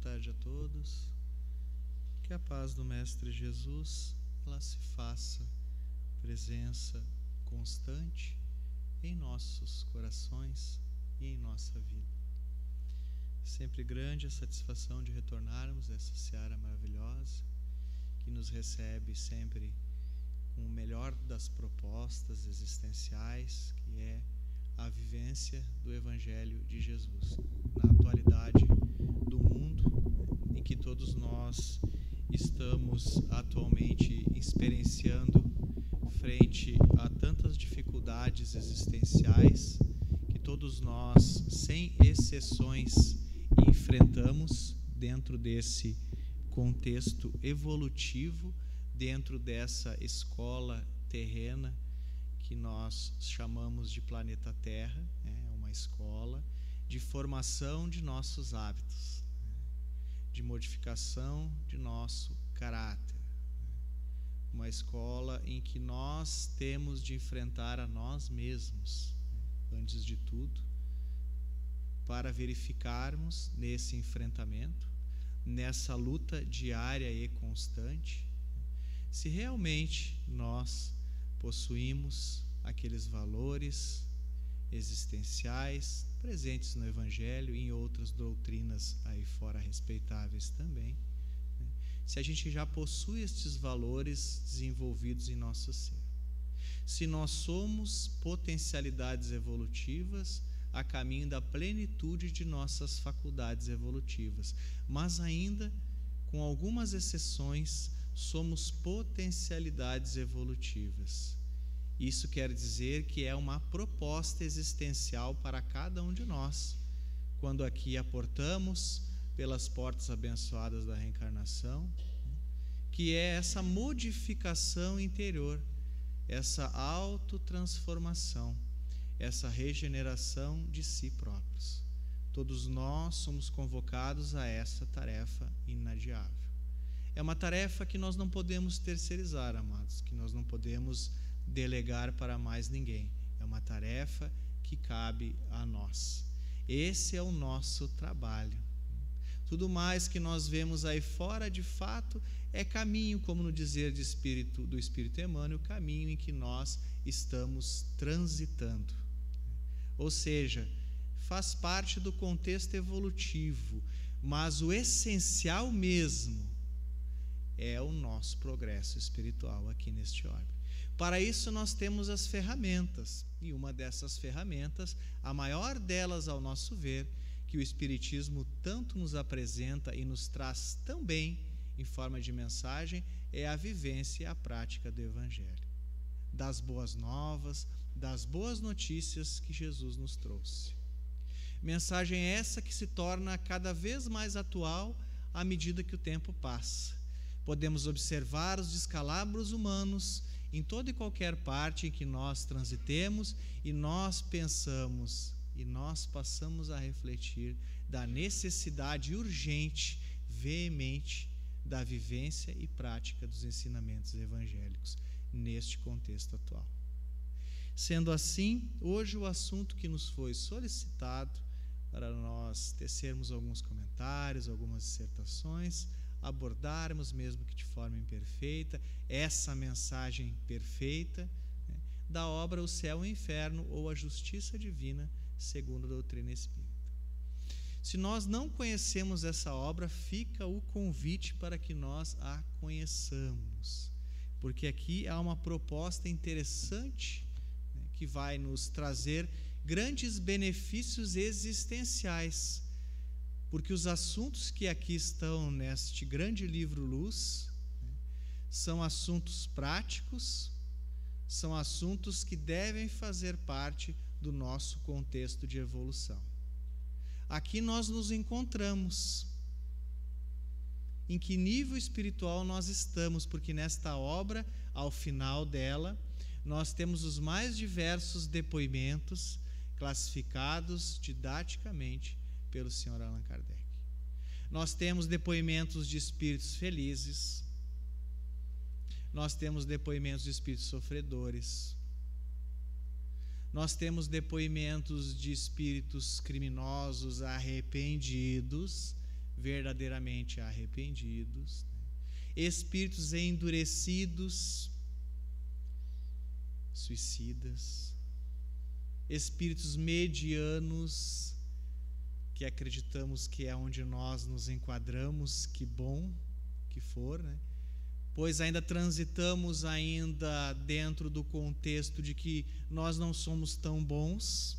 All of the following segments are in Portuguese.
tarde a todos. Que a paz do Mestre Jesus ela se faça presença constante em nossos corações e em nossa vida. Sempre grande a satisfação de retornarmos a essa seara maravilhosa que nos recebe sempre com o melhor das propostas existenciais, que é a vivência do Evangelho de Jesus na atualidade do mundo em que todos nós estamos atualmente experienciando frente a tantas dificuldades existenciais que todos nós, sem exceções, enfrentamos dentro desse contexto evolutivo, dentro dessa escola terrena que nós chamamos de planeta Terra, é uma escola de formação de nossos hábitos, de modificação de nosso caráter. Uma escola em que nós temos de enfrentar a nós mesmos, antes de tudo, para verificarmos nesse enfrentamento, nessa luta diária e constante, se realmente nós possuímos aqueles valores existenciais presentes no Evangelho e em outras doutrinas aí fora respeitáveis também. Né? Se a gente já possui estes valores desenvolvidos em nosso ser, se nós somos potencialidades evolutivas a caminho da plenitude de nossas faculdades evolutivas, mas ainda, com algumas exceções, somos potencialidades evolutivas. Isso quer dizer que é uma proposta existencial para cada um de nós, quando aqui aportamos pelas portas abençoadas da reencarnação, que é essa modificação interior, essa autotransformação, essa regeneração de si próprios. Todos nós somos convocados a essa tarefa inadiável. É uma tarefa que nós não podemos terceirizar, amados, que nós não podemos delegar para mais ninguém. É uma tarefa que cabe a nós. Esse é o nosso trabalho. Tudo mais que nós vemos aí fora, de fato, é caminho, como no dizer de espírito, do Espírito Emmanuel, caminho em que nós estamos transitando. Ou seja, faz parte do contexto evolutivo, mas o essencial mesmo é o nosso progresso espiritual aqui neste orbe. Para isso, nós temos as ferramentas, e uma dessas ferramentas, a maior delas, ao nosso ver, que o Espiritismo tanto nos apresenta e nos traz tão bem em forma de mensagem, é a vivência e a prática do Evangelho, das boas novas, das boas notícias que Jesus nos trouxe. Mensagem essa que se torna cada vez mais atual à medida que o tempo passa podemos observar os descalabros humanos em toda e qualquer parte em que nós transitemos e nós pensamos e nós passamos a refletir da necessidade urgente, veemente da vivência e prática dos ensinamentos evangélicos neste contexto atual. Sendo assim, hoje o assunto que nos foi solicitado para nós tecermos alguns comentários, algumas dissertações, abordarmos, mesmo que de forma imperfeita, essa mensagem perfeita né, da obra O Céu e o Inferno ou a Justiça Divina, segundo a doutrina espírita. Se nós não conhecemos essa obra, fica o convite para que nós a conheçamos, porque aqui há uma proposta interessante né, que vai nos trazer grandes benefícios existenciais porque os assuntos que aqui estão neste grande livro Luz né, são assuntos práticos, são assuntos que devem fazer parte do nosso contexto de evolução. Aqui nós nos encontramos. Em que nível espiritual nós estamos, porque nesta obra, ao final dela, nós temos os mais diversos depoimentos classificados didaticamente pelo Sr. Allan Kardec. Nós temos depoimentos de espíritos felizes, nós temos depoimentos de espíritos sofredores, nós temos depoimentos de espíritos criminosos arrependidos, verdadeiramente arrependidos, né? espíritos endurecidos, suicidas, espíritos medianos, que acreditamos que é onde nós nos enquadramos, que bom que for, né? pois ainda transitamos ainda dentro do contexto de que nós não somos tão bons,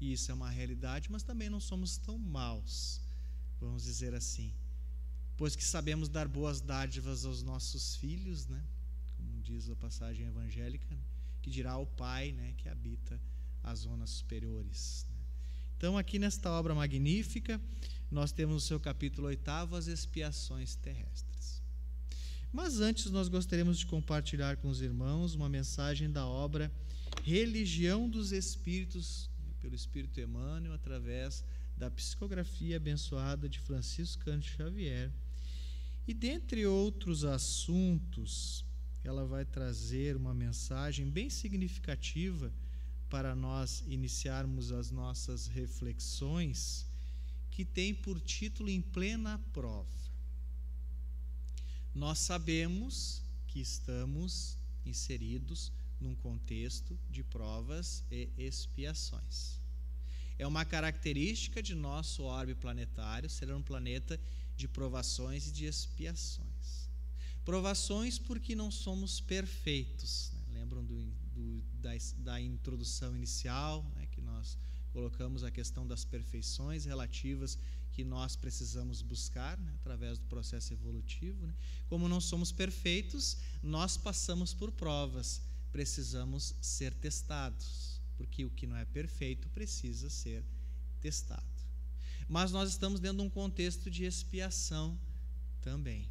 e isso é uma realidade, mas também não somos tão maus, vamos dizer assim. Pois que sabemos dar boas dádivas aos nossos filhos, né? Como diz a passagem evangélica, né? que dirá ao Pai, né, que habita as zonas superiores. Então, aqui nesta obra magnífica, nós temos no seu capítulo oitavo as expiações terrestres. Mas antes, nós gostaríamos de compartilhar com os irmãos uma mensagem da obra Religião dos Espíritos, pelo Espírito Emmanuel, através da psicografia abençoada de Francisco Cândido Xavier. E dentre outros assuntos, ela vai trazer uma mensagem bem significativa para nós iniciarmos as nossas reflexões, que tem por título Em Plena Prova. Nós sabemos que estamos inseridos num contexto de provas e expiações. É uma característica de nosso orbe planetário ser um planeta de provações e de expiações. Provações porque não somos perfeitos. Lembram do, do, da, da, introdução inicial, né? que nós colocamos a questão das perfeições relativas que nós precisamos buscar né? através do processo evolutivo. Né? Como não somos perfeitos, nós passamos por provas precisamos ser testados, porque o que não é perfeito precisa ser testado. Mas nós estamos dentro de um contexto de expiação também.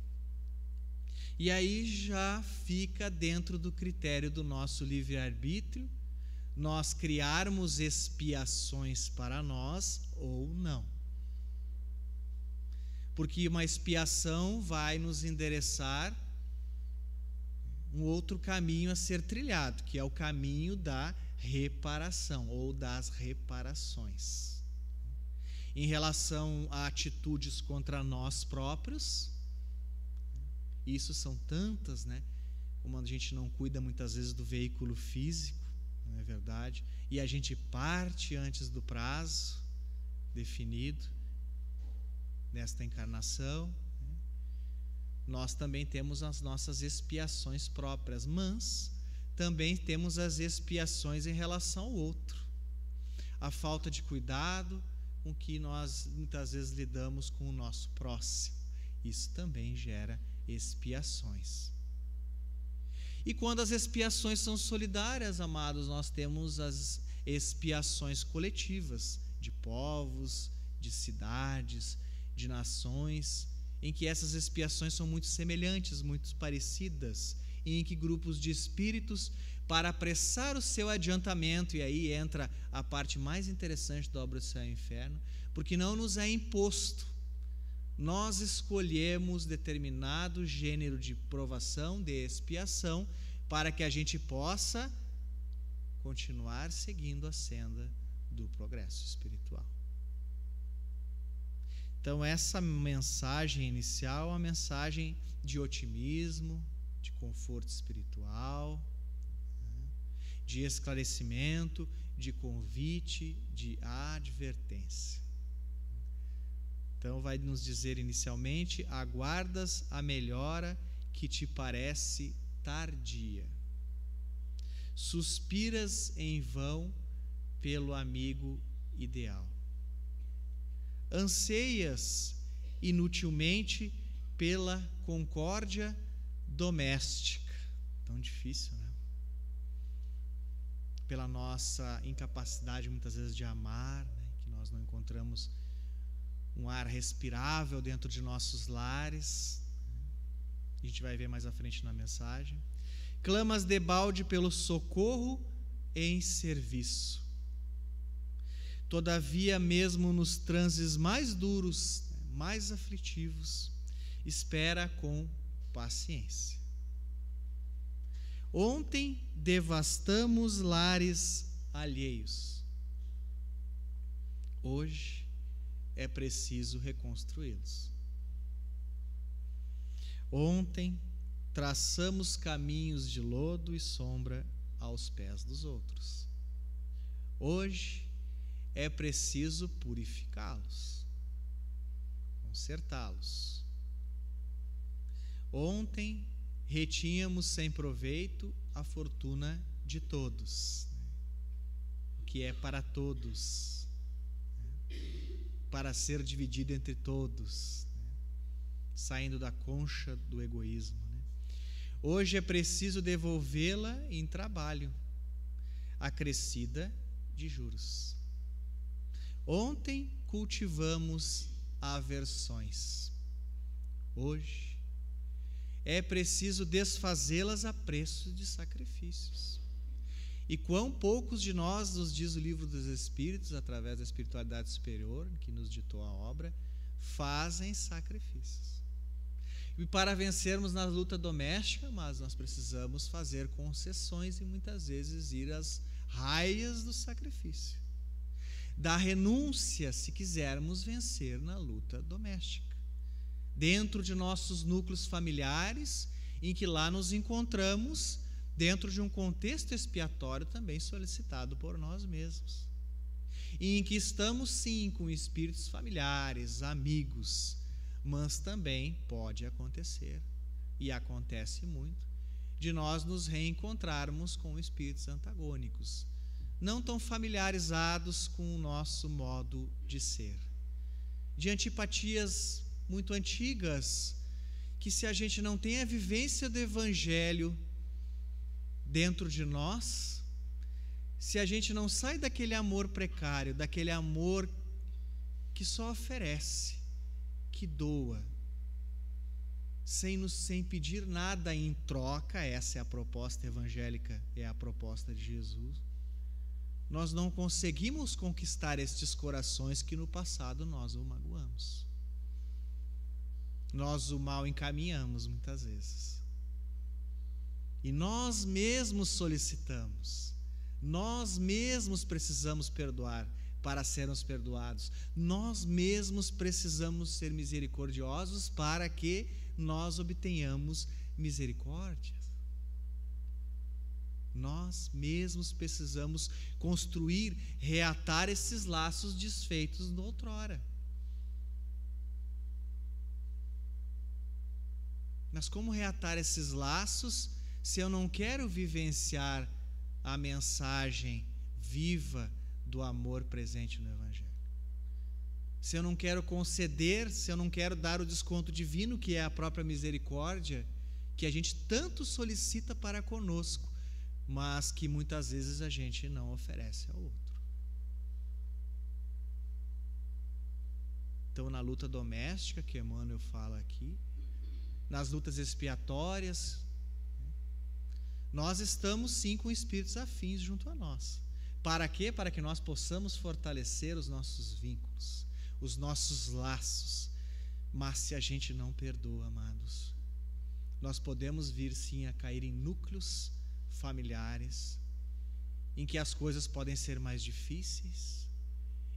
E aí já fica dentro do critério do nosso livre-arbítrio nós criarmos expiações para nós ou não. Porque uma expiação vai nos endereçar um outro caminho a ser trilhado, que é o caminho da reparação ou das reparações. Em relação a atitudes contra nós próprios, isso são tantas, né? Como a gente não cuida muitas vezes do veículo físico, não é verdade? E a gente parte antes do prazo definido nesta encarnação nós também temos as nossas expiações próprias, mas também temos as expiações em relação ao outro. A falta de cuidado com que nós muitas vezes lidamos com o nosso próximo. Isso também gera expiações. E quando as expiações são solidárias, amados, nós temos as expiações coletivas de povos, de cidades, de nações em que essas expiações são muito semelhantes, muito parecidas, e em que grupos de espíritos, para apressar o seu adiantamento, e aí entra a parte mais interessante da obra do Céu e Inferno, porque não nos é imposto. Nós escolhemos determinado gênero de provação, de expiação, para que a gente possa continuar seguindo a senda do progresso espiritual. Então, essa mensagem inicial é uma mensagem de otimismo, de conforto espiritual, né? de esclarecimento, de convite, de advertência. Então, vai nos dizer inicialmente: aguardas a melhora que te parece tardia. Suspiras em vão pelo amigo ideal anseias inutilmente pela concórdia doméstica. Tão difícil, né? Pela nossa incapacidade muitas vezes de amar, né? que nós não encontramos um ar respirável dentro de nossos lares. A gente vai ver mais à frente na mensagem. Clamas de balde pelo socorro em serviço Todavia, mesmo nos transes mais duros, mais aflitivos, espera com paciência. Ontem devastamos lares alheios. Hoje é preciso reconstruí-los. Ontem traçamos caminhos de lodo e sombra aos pés dos outros. Hoje é preciso purificá-los, consertá-los. Ontem retínhamos sem proveito a fortuna de todos, o que é para todos, para ser dividido entre todos, saindo da concha do egoísmo. Hoje é preciso devolvê-la em trabalho, acrescida de juros. Ontem cultivamos aversões. Hoje é preciso desfazê-las a preço de sacrifícios. E quão poucos de nós, nos diz o livro dos Espíritos, através da espiritualidade superior, que nos ditou a obra, fazem sacrifícios. E para vencermos na luta doméstica, mas nós precisamos fazer concessões e muitas vezes ir às raias do sacrifício. Da renúncia, se quisermos vencer na luta doméstica. Dentro de nossos núcleos familiares, em que lá nos encontramos dentro de um contexto expiatório também solicitado por nós mesmos. E em que estamos sim com espíritos familiares, amigos, mas também pode acontecer, e acontece muito, de nós nos reencontrarmos com espíritos antagônicos, não tão familiarizados com o nosso modo de ser, de antipatias muito antigas, que se a gente não tem a vivência do Evangelho dentro de nós, se a gente não sai daquele amor precário, daquele amor que só oferece, que doa, sem nos sem pedir nada em troca, essa é a proposta evangélica, é a proposta de Jesus. Nós não conseguimos conquistar estes corações que no passado nós o magoamos. Nós o mal encaminhamos muitas vezes. E nós mesmos solicitamos, nós mesmos precisamos perdoar para sermos perdoados. Nós mesmos precisamos ser misericordiosos para que nós obtenhamos misericórdia. Nós mesmos precisamos construir, reatar esses laços desfeitos no outrora. Mas como reatar esses laços se eu não quero vivenciar a mensagem viva do amor presente no Evangelho. Se eu não quero conceder, se eu não quero dar o desconto divino, que é a própria misericórdia, que a gente tanto solicita para conosco, mas que muitas vezes a gente não oferece ao outro. Então, na luta doméstica, que Emmanuel fala aqui, nas lutas expiatórias, nós estamos sim com espíritos afins junto a nós. Para quê? Para que nós possamos fortalecer os nossos vínculos, os nossos laços. Mas se a gente não perdoa, amados, nós podemos vir sim a cair em núcleos familiares em que as coisas podem ser mais difíceis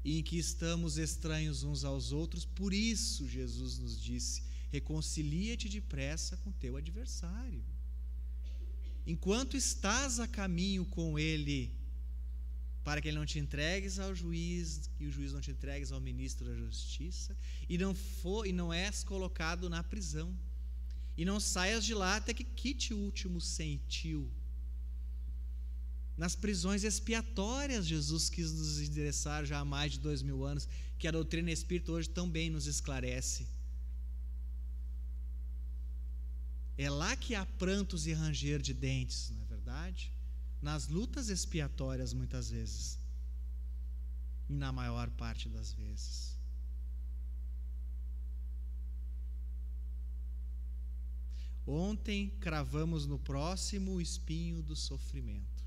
e em que estamos estranhos uns aos outros. Por isso, Jesus nos disse: reconcilia-te depressa com teu adversário. Enquanto estás a caminho com ele, para que ele não te entregues ao juiz e o juiz não te entregues ao ministro da justiça e não for e não és colocado na prisão e não saias de lá até que quite o último sentiu. Nas prisões expiatórias Jesus quis nos endereçar já há mais de dois mil anos que a doutrina espírita hoje também nos esclarece é lá que há prantos e ranger de dentes não é verdade nas lutas expiatórias, muitas vezes, e na maior parte das vezes. Ontem cravamos no próximo o espinho do sofrimento.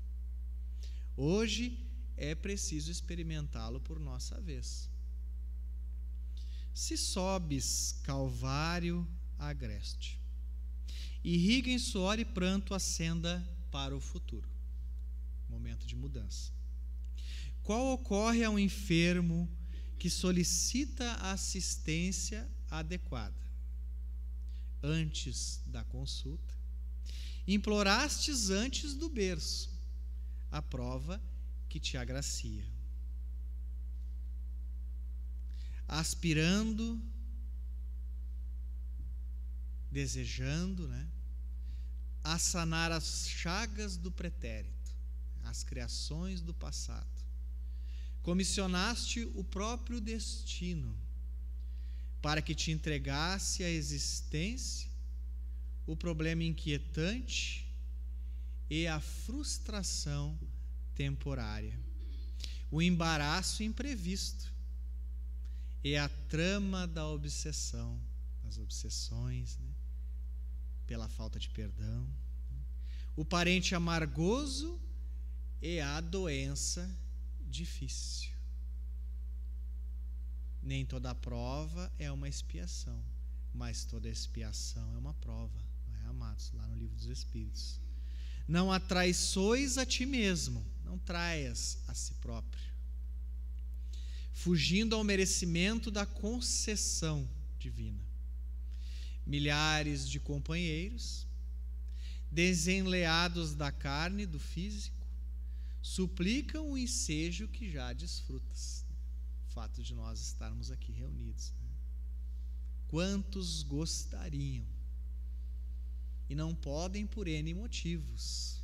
Hoje é preciso experimentá-lo por nossa vez. Se sobes Calvário agreste, irriga em suor e pranto a senda para o futuro momento de mudança. Qual ocorre ao enfermo que solicita assistência adequada. Antes da consulta, implorastes antes do berço a prova que te agracia. Aspirando, desejando, né? A sanar as chagas do pretérito, as criações do passado. Comissionaste o próprio destino para que te entregasse à existência o problema inquietante e a frustração temporária, o embaraço imprevisto e a trama da obsessão, as obsessões, né? Pela falta de perdão, o parente amargoso e a doença difícil. Nem toda prova é uma expiação, mas toda expiação é uma prova, não é, amados? Lá no livro dos Espíritos. Não atraiçois a ti mesmo, não traias a si próprio, fugindo ao merecimento da concessão divina. Milhares de companheiros, desenleados da carne, do físico, suplicam o ensejo que já desfrutas. O fato de nós estarmos aqui reunidos. Né? Quantos gostariam e não podem por N motivos.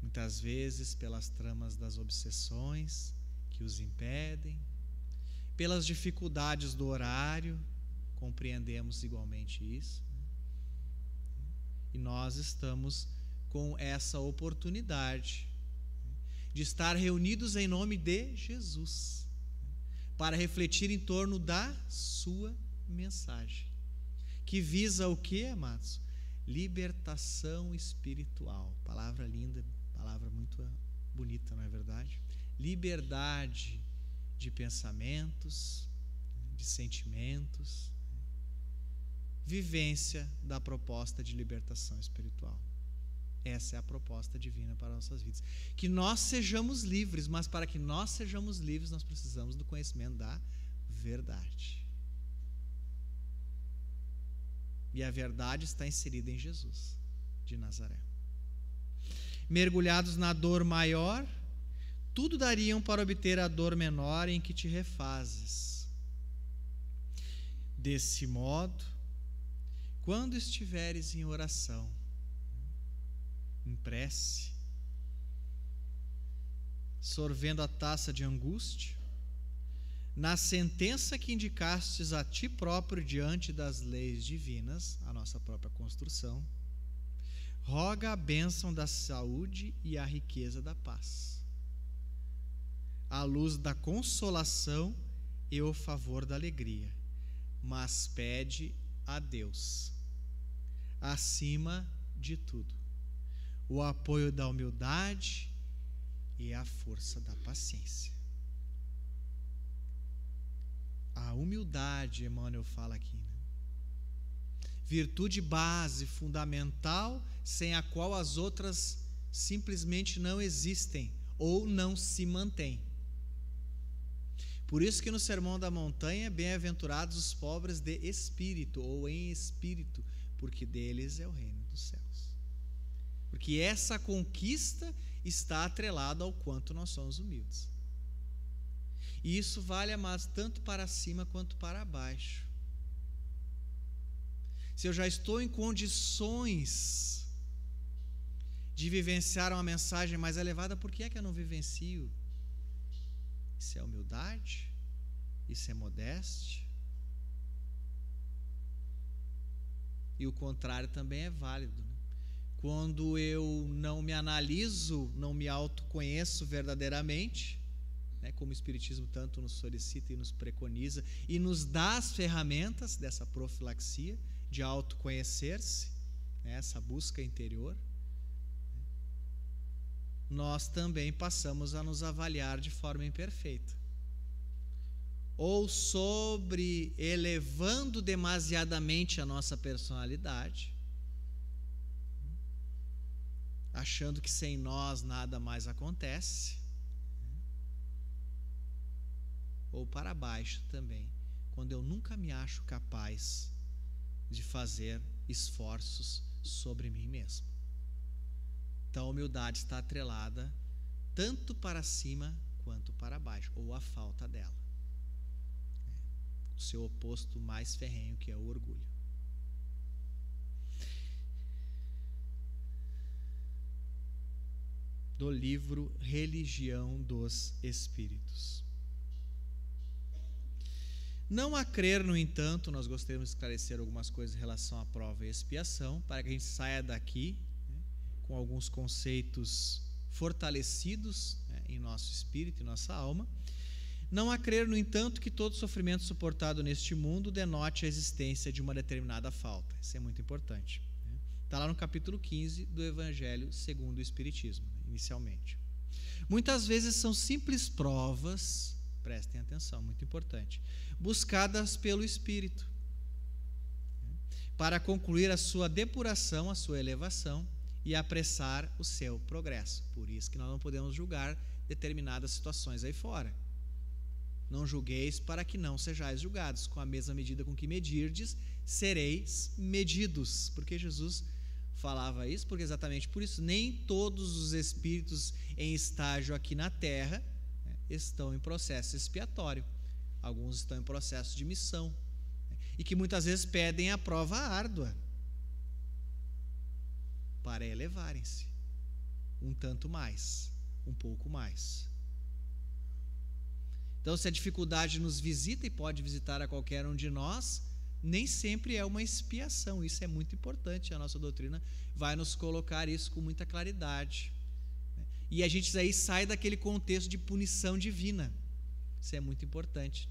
Muitas vezes pelas tramas das obsessões que os impedem, pelas dificuldades do horário, compreendemos igualmente isso. Né? E nós estamos com essa oportunidade né, de estar reunidos em nome de Jesus, né, para refletir em torno da sua mensagem que visa o que, amados? Libertação espiritual. Palavra linda, palavra muito bonita, não é verdade? Liberdade de pensamentos, de sentimentos, vivência da proposta de libertação espiritual. Essa é a proposta divina para nossas vidas. Que nós sejamos livres, mas para que nós sejamos livres, nós precisamos do conhecimento da verdade. E a verdade está inserida em Jesus de Nazaré. Mergulhados na dor maior, tudo dariam para obter a dor menor em que te refazes. Desse modo, quando estiveres em oração, em prece, sorvendo a taça de angústia, na sentença que indicastes a ti próprio diante das leis divinas, a nossa própria construção, roga a bênção da saúde e a riqueza da paz, a luz da consolação e o favor da alegria, mas pede a Deus, acima de tudo, o apoio da humildade e a força da paciência a humildade, Emmanuel fala aqui. Né? Virtude base, fundamental, sem a qual as outras simplesmente não existem ou não se mantêm. Por isso que no Sermão da Montanha, bem-aventurados os pobres de espírito ou em espírito, porque deles é o reino dos céus. Porque essa conquista está atrelada ao quanto nós somos humildes. E isso vale, amados, tanto para cima quanto para baixo. Se eu já estou em condições de vivenciar uma mensagem mais elevada, por que é que eu não vivencio? Isso é humildade? Isso é modéstia? E o contrário também é válido. Né? Quando eu não me analiso, não me autoconheço verdadeiramente, né, como o Espiritismo tanto nos solicita e nos preconiza, e nos dá as ferramentas dessa profilaxia, de autoconhecer-se, né, essa busca interior, nós também passamos a nos avaliar de forma imperfeita. Ou sobre elevando demasiadamente a nossa personalidade, achando que sem nós nada mais acontece, ou para baixo também, quando eu nunca me acho capaz de fazer esforços sobre mim mesmo. Então a humildade está atrelada tanto para cima quanto para baixo, ou a falta dela. Seu oposto mais ferrenho, que é o orgulho. Do livro Religião dos Espíritos. Não a crer, no entanto, nós gostaríamos de esclarecer algumas coisas em relação à prova e expiação, para que a gente saia daqui né, com alguns conceitos fortalecidos né, em nosso espírito e nossa alma. Não a crer, no entanto, que todo sofrimento suportado neste mundo denote a existência de uma determinada falta. Isso é muito importante. Está né? lá no capítulo 15 do Evangelho segundo o Espiritismo, né, inicialmente. Muitas vezes são simples provas prestem atenção, muito importante, buscadas pelo Espírito, para concluir a sua depuração, a sua elevação e apressar o seu progresso. Por isso que nós não podemos julgar determinadas situações aí fora. Não julgueis para que não sejais julgados. Com a mesma medida com que medirdes, sereis medidos. Porque Jesus falava isso, porque exatamente por isso nem todos os espíritos em estágio aqui na terra estão em processo expiatório, alguns estão em processo de missão, né? e que muitas vezes pedem a prova árdua para elevarem-se um tanto mais, um pouco mais. Então, se a dificuldade nos visita e pode visitar a qualquer um de nós, nem sempre é uma expiação. Isso é muito importante. A nossa doutrina vai nos colocar isso com muita claridade. E a gente aí sai daquele contexto de punição divina. Isso é muito importante.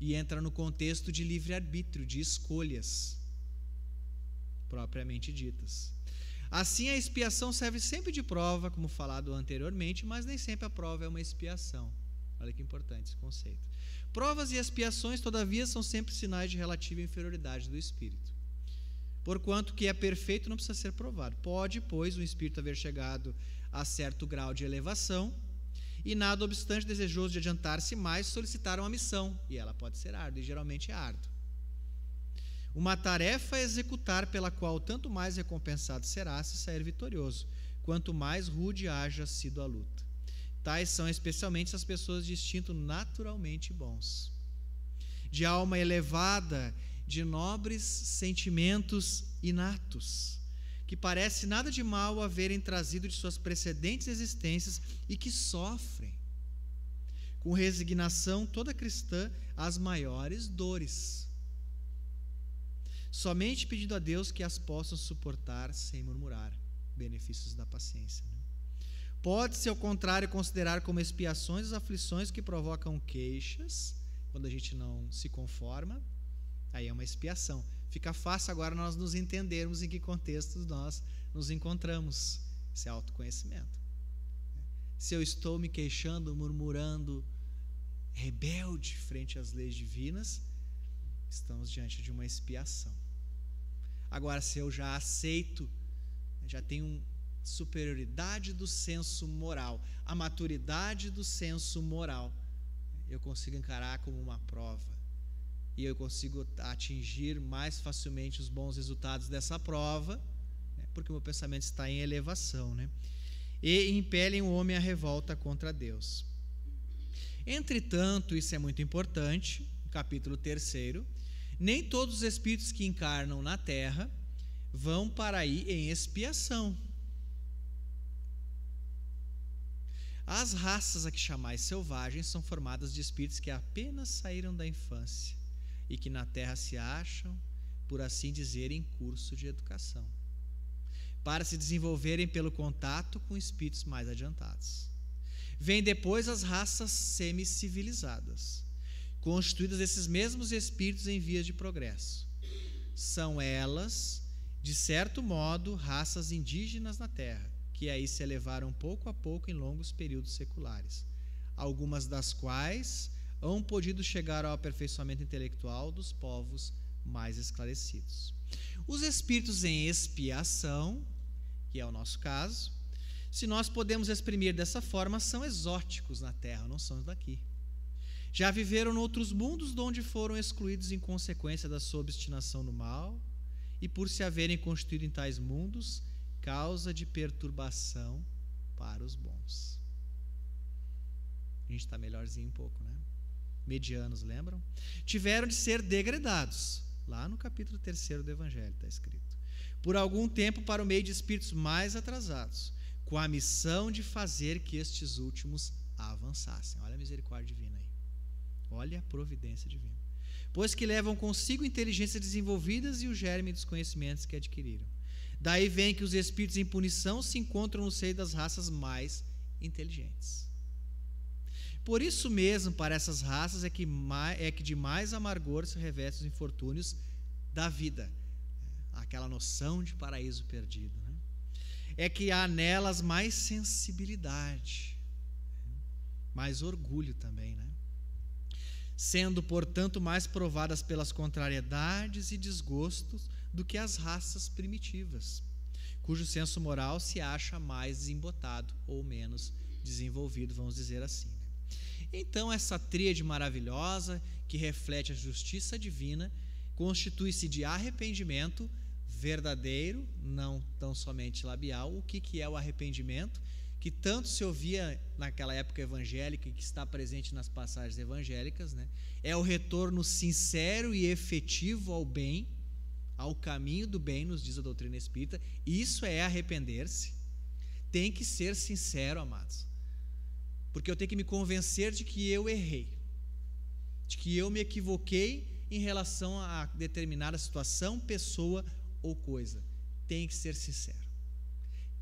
E entra no contexto de livre-arbítrio, de escolhas propriamente ditas. Assim, a expiação serve sempre de prova, como falado anteriormente, mas nem sempre a prova é uma expiação. Olha que importante esse conceito. Provas e expiações, todavia, são sempre sinais de relativa inferioridade do espírito. Porquanto que é perfeito não precisa ser provado. Pode, pois, o espírito haver chegado a certo grau de elevação, e nada obstante desejoso de adiantar-se mais, solicitaram a missão, e ela pode ser árdua, e geralmente é árdua. Uma tarefa a executar pela qual tanto mais recompensado será se sair vitorioso, quanto mais rude haja sido a luta. Tais são especialmente as pessoas de instinto naturalmente bons, de alma elevada, de nobres sentimentos inatos que parece nada de mal haverem trazido de suas precedentes existências e que sofrem, com resignação toda cristã, as maiores dores, somente pedindo a Deus que as possam suportar sem murmurar. Benefícios da paciência. Né? Pode-se, ao contrário, considerar como expiações as aflições que provocam queixas, quando a gente não se conforma, aí é uma expiação fica fácil agora nós nos entendermos em que contexto nós nos encontramos. Isso é autoconhecimento. Se eu estou me queixando, murmurando, rebelde frente às leis divinas, estamos diante de uma expiação. Agora, se eu já aceito, já tenho superioridade do senso moral, a maturidade do senso moral, eu consigo encarar como uma prova e eu consigo atingir mais facilmente os bons resultados dessa prova, né, porque o meu pensamento está em elevação, né? E impelem o homem à revolta contra Deus. Entretanto, isso é muito importante, capítulo 3, nem todos os espíritos que encarnam na terra vão para aí em expiação. As raças a que chamais selvagens são formadas de espíritos que apenas saíram da infância e que na terra se acham, por assim dizer, em curso de educação, para se desenvolverem pelo contato com espíritos mais adiantados. Vêm depois as raças semi-civilizadas, constituídas desses mesmos espíritos em vias de progresso. São elas, de certo modo, raças indígenas na terra, que aí se elevaram pouco a pouco em longos períodos seculares, algumas das quais hão podido chegar ao aperfeiçoamento intelectual dos povos mais esclarecidos. Os espíritos em expiação, que é o nosso caso, se nós podemos exprimir dessa forma, são exóticos na Terra, não são daqui. Já viveram noutros mundos de onde foram excluídos em consequência da sua obstinação no mal, e por se haverem constituído em tais mundos, causa de perturbação para os bons. A gente está melhorzinho um pouco, né? Medianos, lembram? Tiveram de ser degradados. Lá no capítulo 3 do Evangelho está escrito. Por algum tempo para o meio de espíritos mais atrasados, com a missão de fazer que estes últimos avançassem. Olha a misericórdia divina aí. Olha a providência divina. Pois que levam consigo inteligências desenvolvidas e o germe dos conhecimentos que adquiriram. Daí vem que os espíritos em punição se encontram no seio das raças mais inteligentes. Por isso mesmo, para essas raças é que, mais, é que de mais amargor se revestem os infortúnios da vida. Aquela noção de paraíso perdido. Né? É que há nelas mais sensibilidade, mais orgulho também, né? Sendo, portanto, mais provadas pelas contrariedades e desgostos do que as raças primitivas, cujo senso moral se acha mais desembotado ou menos desenvolvido, vamos dizer assim. Então, essa tríade maravilhosa, que reflete a justiça divina, constitui-se de arrependimento verdadeiro, não tão somente labial. O que, que é o arrependimento? Que tanto se ouvia naquela época evangélica e que está presente nas passagens evangélicas, né? é o retorno sincero e efetivo ao bem, ao caminho do bem, nos diz a doutrina espírita. Isso é arrepender-se. Tem que ser sincero, amados. Porque eu tenho que me convencer de que eu errei, de que eu me equivoquei em relação a determinada situação, pessoa ou coisa. Tem que ser sincero.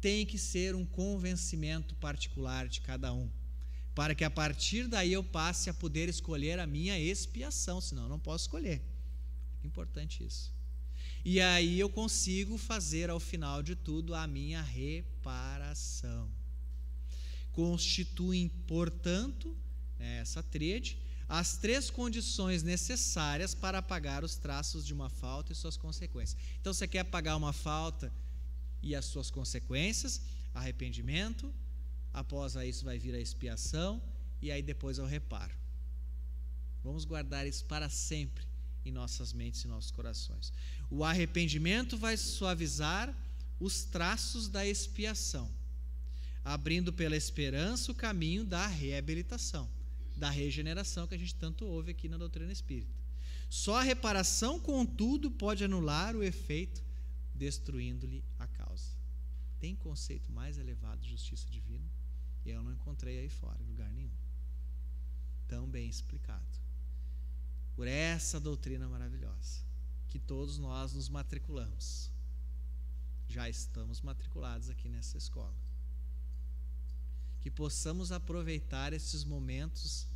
Tem que ser um convencimento particular de cada um, para que a partir daí eu passe a poder escolher a minha expiação, senão eu não posso escolher. É importante isso. E aí eu consigo fazer ao final de tudo a minha reparação constituem, portanto, né, essa tríade, as três condições necessárias para apagar os traços de uma falta e suas consequências. Então, você quer apagar uma falta e as suas consequências? Arrependimento, após isso vai vir a expiação e aí depois ao reparo. Vamos guardar isso para sempre em nossas mentes e nossos corações. O arrependimento vai suavizar os traços da expiação abrindo pela esperança o caminho da reabilitação, da regeneração que a gente tanto ouve aqui na doutrina espírita. Só a reparação, contudo, pode anular o efeito, destruindo-lhe. Tem conceito mais elevado de justiça divina? E eu não encontrei aí fora, em lugar nenhum. Tão bem explicado. Por essa doutrina maravilhosa, que todos nós nos matriculamos. Já estamos matriculados aqui nessa escola que possamos aproveitar esses momentos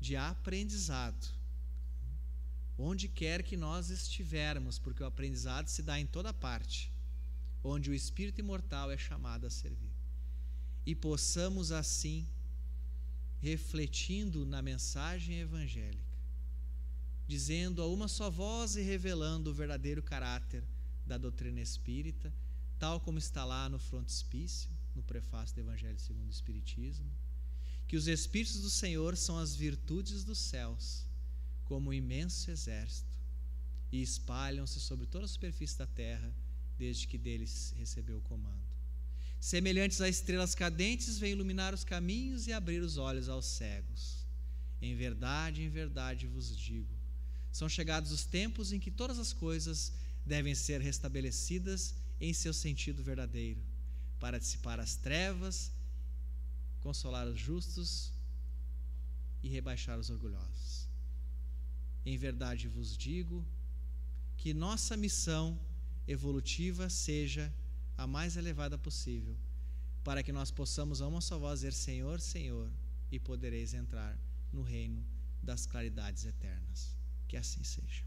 de aprendizado, onde quer que nós estivermos, porque o aprendizado se dá em toda parte, onde o espírito imortal é chamado a servir. E possamos assim, refletindo na mensagem evangélica, dizendo a uma só voz e revelando o verdadeiro caráter da doutrina espírita, tal como está lá no frontispício, no prefácio do Evangelho segundo o Espiritismo, que os Espíritos do Senhor são as virtudes dos céus, como um imenso exército, e espalham-se sobre toda a superfície da terra, desde que deles recebeu o comando. Semelhantes a estrelas cadentes, vêm iluminar os caminhos e abrir os olhos aos cegos. Em verdade, em verdade vos digo: são chegados os tempos em que todas as coisas devem ser restabelecidas em seu sentido verdadeiro para dissipar as trevas, consolar os justos e rebaixar os orgulhosos. Em verdade vos digo que nossa missão evolutiva seja a mais elevada possível, para que nós possamos a uma só voz dizer Senhor, Senhor, e podereis entrar no reino das claridades eternas. Que assim seja.